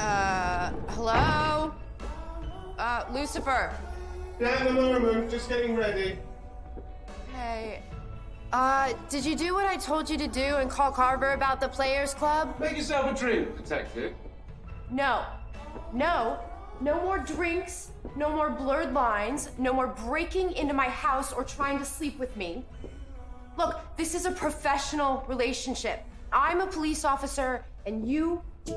Uh, hello? Uh, Lucifer. Yeah, in a moment. Just getting ready. Hey. Uh, did you do what I told you to do and call Carver about the Players Club? Make yourself a drink, detective. No. No. No more drinks, no more blurred lines, no more breaking into my house or trying to sleep with me. Look, this is a professional relationship. I'm a police officer, and you. Are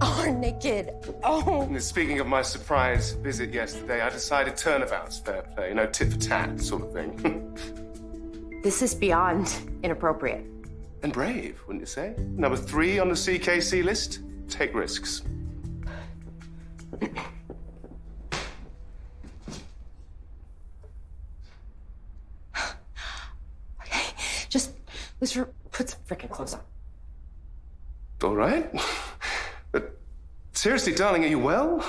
oh, naked. Oh. Speaking of my surprise visit yesterday, I decided turnabout's fair play. You know, tit for tat sort of thing. This is beyond inappropriate. and brave, wouldn't you say? Number three on the CKC list. Take risks. Just, re- put some freaking clothes on. All right. But seriously, darling, are you well?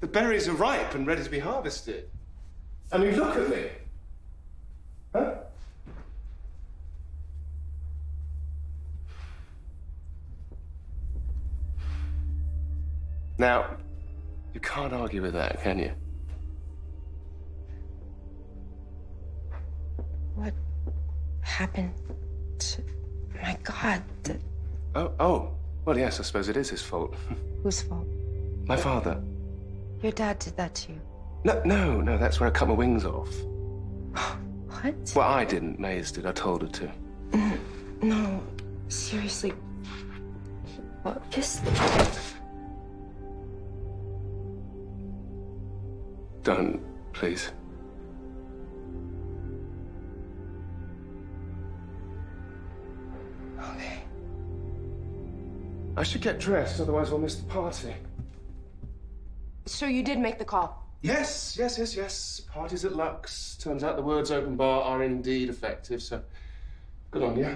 The berries are ripe and ready to be harvested. I mean, look at me. Huh? Now, you can't argue with that, can you? What happened to. My God, the, Oh, oh. Well, yes, I suppose it is his fault. whose fault? My father. Your dad did that to you. No, no, no, that's where I cut my wings off. What? Well, I didn't. Maze did. I told her to. Mm, no, seriously. What? Kiss. Don't, please. I should get dressed, otherwise we'll miss the party. So you did make the call. Yes, yes, yes, yes. Parties at Lux. Turns out the words open bar are indeed effective, so good on you.